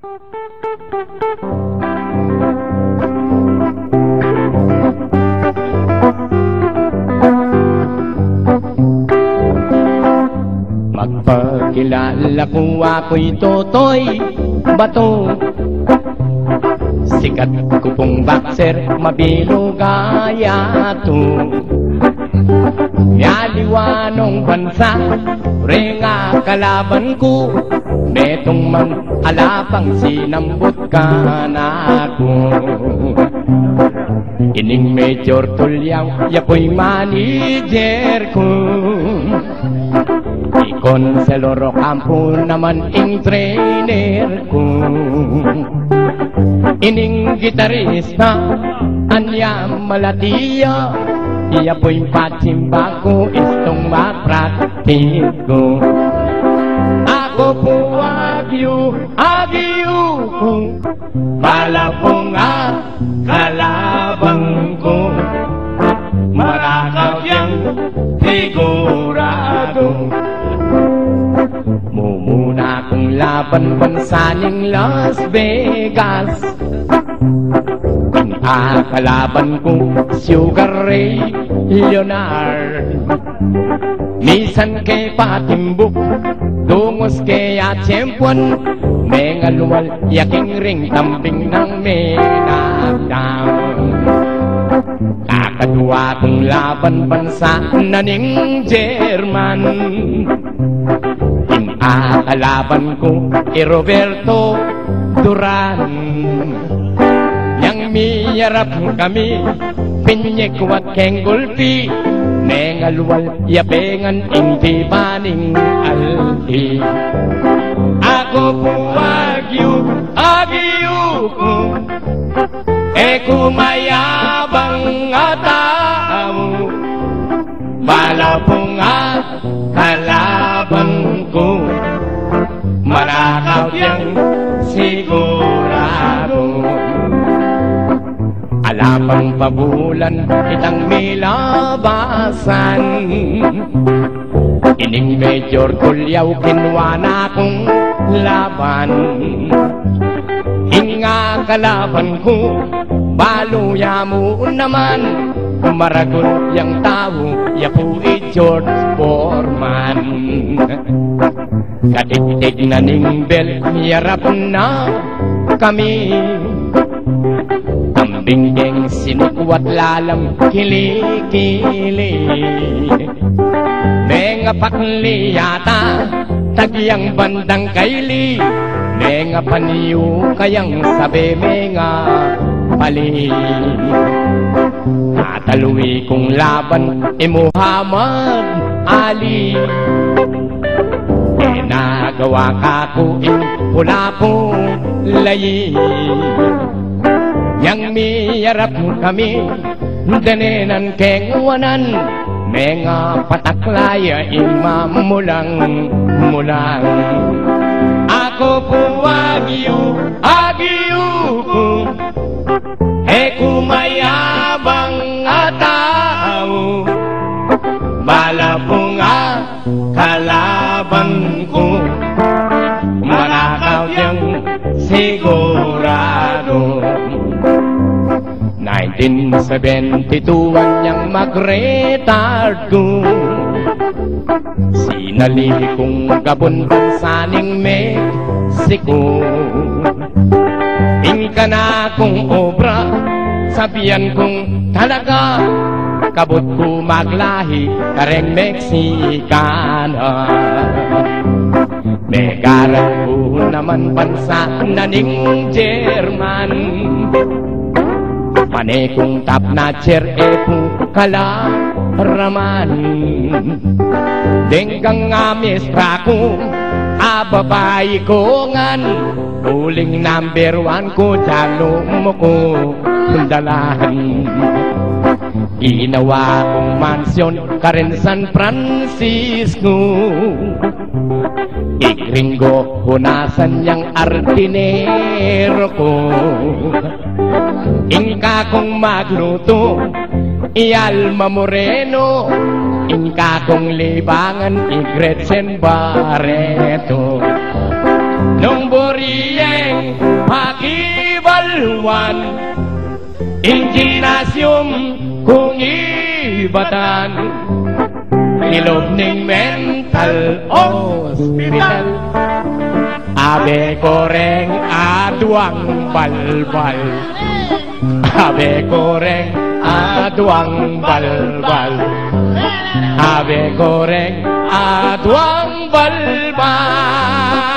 Magpakilala kung ako'y totoy bato. Sikat ko pong boxer, mabilo gaya to. Yaliwanong bansa, pre nga kalaban ko. Betong man alapang sinambot ka na ako Ining Major Tulyaw, yapoy manager ko. Ikon sa Loro Campo naman ing trainer ko. Ining gitarista, anya malatiya Iya po'y patsimba ko, istong mapraktik ko Ako po agyo, agyo ko Bala po nga, kalabang ko Marakaw yang sigurado Mumuna kong laban bansa ng Las Vegas Ang akalaban ko Sugar Ray Leonard. Misan kay Patimbuk Dungos kay Atsempuan Mengaluwal yaking ring Tamping ng menagdown Kakadwa kong laban bansa na ning German. Inakalaban ko kay Roberto Duran Yang miyarap kami. Pinyekuat keng gulpi Nengaluwal yapengan inti baning alti Ako po agyu, agyu ko E kumayabang atao Bala po nga kalaban ko. Marakaw yang sigurado Alapang pabulan itang milabasan. Ining Major Tulyaw kinwana kong laban. Inga kalaban ko Baluya mo naman. Maragot yang tao Yapu i George Foreman. Kaditig na ning bel Yarap na kami Kambing geng sinukwat lalam Kili-kili. Menga pakli yata Tagyang bandang kaili. Menga paniyo kayang sabi menga pali. Tatalui kong laban e Muhammad Ali. E nagawa ka ko in pula po layi Yang miyarap kami Danenan kengwanan Menga pataklaya imamulang mulang Ako po agyo, agyo ko E kumayabang atao Bala po nga kalaban ko Marakaw yang sigurado 1972 niyang mag-retard ko Sinalili kong gabon bansaning Mexico Ingka na kong obra Sabihan kong talaga. Kabot ko maglahi Kareng Mexicana Megaran ko naman bansa na German Mane kong tap na chair e kung kalaraman Denggang nga mistra ko Ababay ko ngan Uling number one ko Jalo mo ko Dalahan Ginawa kong mansyon Karen San Francisco Igringo Hunasan yang artinero ko. Inka kong magluto Ialma Moreno. Inka kong libangan Igretsen Barreto Nung buriyeng pakibalwan In gymnasium kung ibatan Ning mental hospital. Abe koreng aduang balbal. Abe koreng aduang balbal. Abe koreng aduang balbal